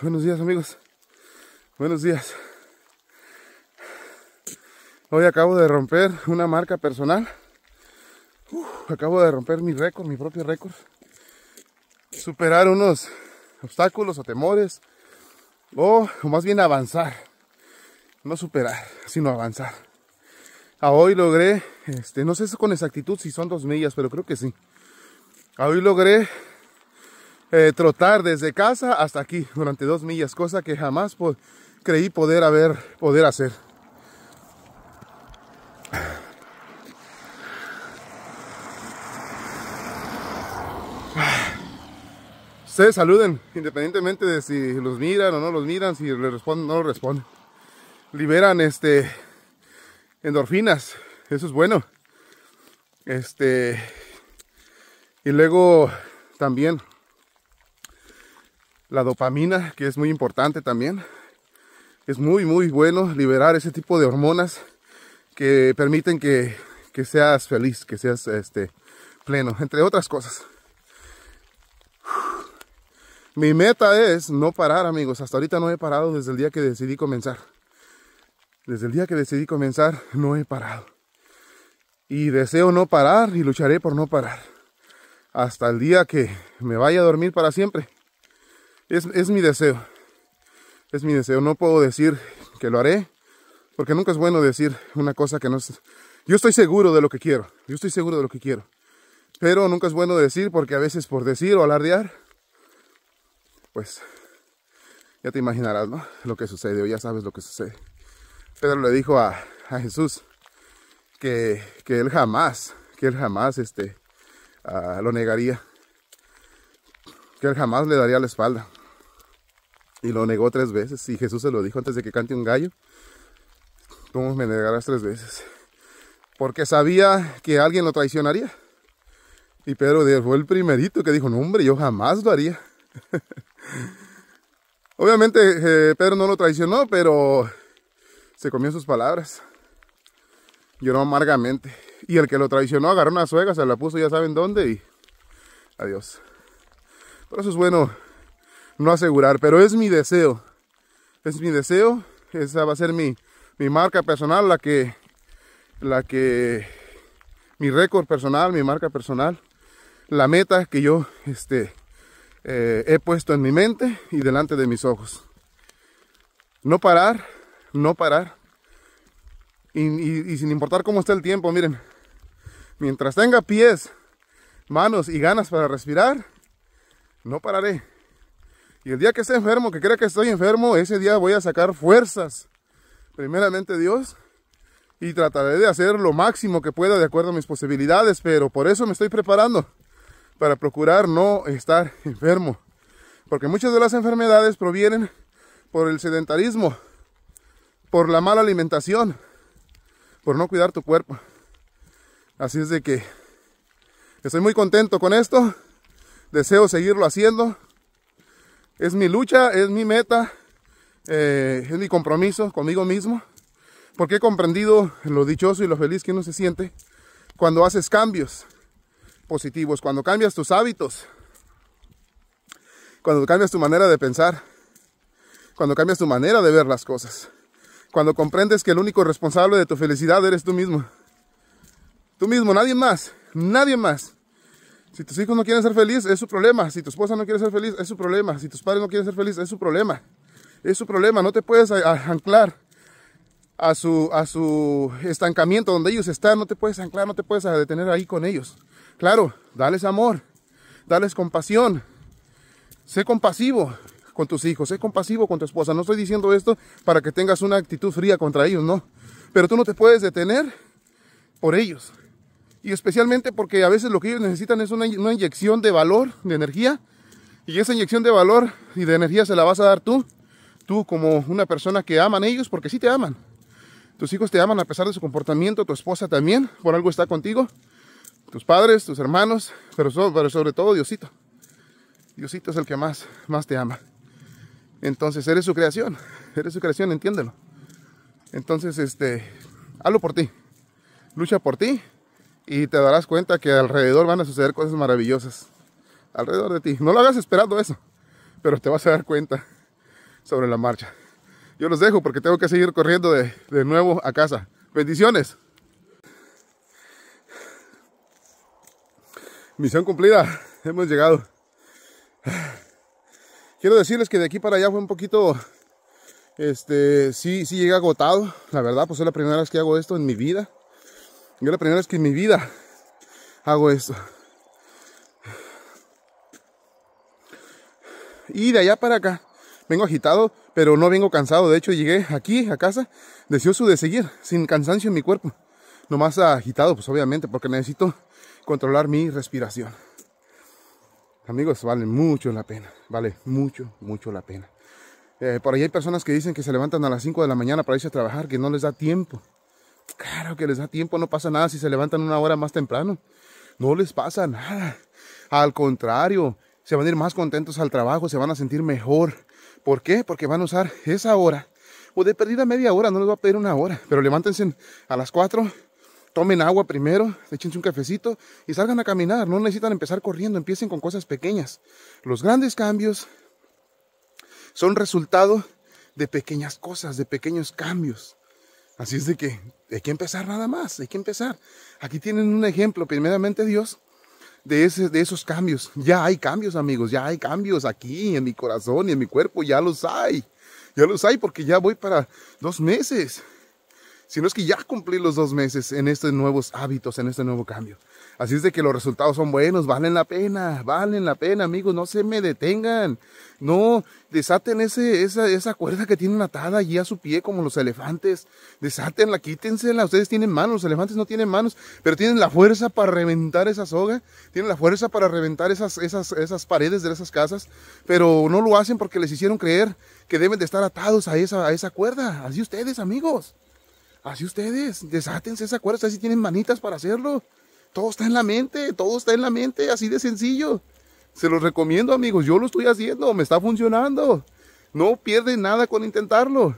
Buenos días amigos. Buenos días. Hoy acabo de romper una marca personal. Acabo de romper mi récord, mi propio récord. Superar unos obstáculos o temores. O, más bien avanzar. No superar, sino avanzar. Hoy logré, este, no sé con exactitud si son dos millas, pero creo que sí. Hoy logré eh, trotar desde casa hasta aquí durante dos millas, cosa que jamás creí poder haber, poder hacer. Ustedes saluden, independientemente de si los miran o no los miran, si les responden o no responden. Liberan este endorfinas, eso es bueno. Este y luego también la dopamina, que es muy importante también. Es muy, muy bueno liberar ese tipo de hormonas que permiten que, que seas feliz, que seas este, pleno, entre otras cosas. Mi meta es no parar, amigos. Hasta ahorita no he parado desde el día que decidí comenzar. Desde el día que decidí comenzar, no he parado. Y deseo no parar y lucharé por no parar. Hasta el día que me vaya a dormir para siempre. Es, mi deseo. Es mi deseo. No puedo decir que lo haré, porque nunca es bueno decir una cosa que no es... Yo estoy seguro de lo que quiero. Yo estoy seguro de lo que quiero. Pero nunca es bueno decir porque a veces por decir o alardear, pues ya te imaginarás, ¿no? Lo que sucede o ya sabes lo que sucede. Pedro le dijo a, Jesús que, él jamás, que él jamás este, ah, lo negaría. Que él jamás le daría la espalda. Y lo negó tres veces. Y Jesús se lo dijo antes de que cante un gallo. ¿Cómo me negarás tres veces? Porque sabía que alguien lo traicionaría. Y Pedro fue el primerito que dijo, no hombre, yo jamás lo haría. Obviamente eh, Pedro no lo traicionó, pero se comió sus palabras. Lloró amargamente. Y el que lo traicionó agarró una suegra, se la puso ya saben dónde y adiós. Por eso es bueno no asegurar, pero es mi deseo. Es mi deseo, esa va a ser mi, marca personal, la que, la que, mi récord personal, mi marca personal, la meta que yo este, eh, he puesto en mi mente y delante de mis ojos. No parar, no parar. Y, y sin importar cómo está el tiempo, miren, mientras tenga pies, manos y ganas para respirar, no pararé. Y el día que esté enfermo, que crea que estoy enfermo, ese día voy a sacar fuerzas. Primeramente Dios. Y trataré de hacer lo máximo que pueda de acuerdo a mis posibilidades. Pero por eso me estoy preparando. Para procurar no estar enfermo. Porque muchas de las enfermedades provienen por el sedentarismo. Por la mala alimentación. Por no cuidar tu cuerpo. Así es de que estoy muy contento con esto. Deseo seguirlo haciendo es mi lucha, es mi meta, eh, es mi compromiso conmigo mismo, porque he comprendido lo dichoso y lo feliz que uno se siente cuando haces cambios positivos, cuando cambias tus hábitos, cuando cambias tu manera de pensar, cuando cambias tu manera de ver las cosas, cuando comprendes que el único responsable de tu felicidad eres tú mismo. Tú mismo, nadie más, nadie más. Si tus hijos no quieren ser felices, es su problema. Si tu esposa no quiere ser feliz, es su problema. Si tus padres no quieren ser felices, es su problema. Es su problema. No te puedes anclar a su, a su estancamiento donde ellos están. No te puedes anclar, no te puedes detener ahí con ellos. Claro, dales amor, dales compasión. Sé compasivo con tus hijos, sé compasivo con tu esposa. No estoy diciendo esto para que tengas una actitud fría contra ellos, no. Pero tú no te puedes detener por ellos y especialmente porque a veces lo que ellos necesitan es una, inyección de valor, de energía, y esa inyección de valor y de energía se la vas a dar tú, tú como una persona que aman ellos, porque sí te aman. Tus hijos te aman a pesar de su comportamiento, tu esposa también, por algo está contigo, tus padres, tus hermanos, pero sobre todo Diosito. Diosito es el que más, más te ama. Entonces eres su creación, eres su creación, entiéndelo. Entonces, este, hazlo por ti, lucha por ti y te darás cuenta que alrededor van a suceder cosas maravillosas. Alrededor de ti. No lo hagas esperando eso, pero te vas a dar cuenta. sobre la marcha. Yo los dejo porque tengo que seguir corriendo de, de nuevo a casa. Bendiciones. Misión cumplida. Hemos llegado. Quiero decirles que de aquí para allá fue un poquito, este, sí, sí llegué agotado. La verdad, pues es la primera vez que hago esto en mi vida. Es la primera vez que en mi vida hago esto. Y de allá para acá, vengo agitado, pero no vengo cansado. De hecho, llegué aquí a casa deseoso de seguir, sin cansancio en mi cuerpo. Nomás agitado, pues obviamente, porque necesito controlar mi respiración. Amigos, vale mucho la pena, vale mucho, mucho la pena. Eh, por ahí hay personas que dicen que se levantan a las 5 de la mañana para irse a trabajar, que no les da tiempo. Claro que les da tiempo, no pasa nada si se levantan una hora más temprano. No les pasa nada. Al contrario, se van a ir más contentos al trabajo, se van a sentir mejor. ¿Por qué? Porque van a usar esa hora. O de perdida media hora, no les va a pedir una hora. Pero levántense a las 4, tomen agua primero, échense un cafecito y salgan a caminar. No necesitan empezar corriendo, empiecen con cosas pequeñas. Los grandes cambios son resultado de pequeñas cosas, de pequeños cambios. Así es de que hay que empezar nada más, hay que empezar. Aquí tienen un ejemplo, primeramente Dios, de, ese, de esos cambios. Ya hay cambios, amigos, ya hay cambios aquí en mi corazón y en mi cuerpo, ya los hay. Ya los hay porque ya voy para dos meses sino es que ya cumplí los dos meses en estos nuevos hábitos, en este nuevo cambio. Así es de que los resultados son buenos, valen la pena, valen la pena, amigos, no se me detengan. No, desaten ese, esa, esa cuerda que tienen atada allí a su pie como los elefantes. Desátenla, quítensela. Ustedes tienen manos, los elefantes no tienen manos, pero tienen la fuerza para reventar esa soga, tienen la fuerza para reventar esas, esas, esas paredes de esas casas, pero no lo hacen porque les hicieron creer que deben de estar atados a esa, a esa cuerda. Así ustedes, amigos. Así ustedes, desátense esa cuerda, si tienen manitas para hacerlo. Todo está en la mente, todo está en la mente, así de sencillo. Se los recomiendo amigos, yo lo estoy haciendo, me está funcionando. No pierden nada con intentarlo.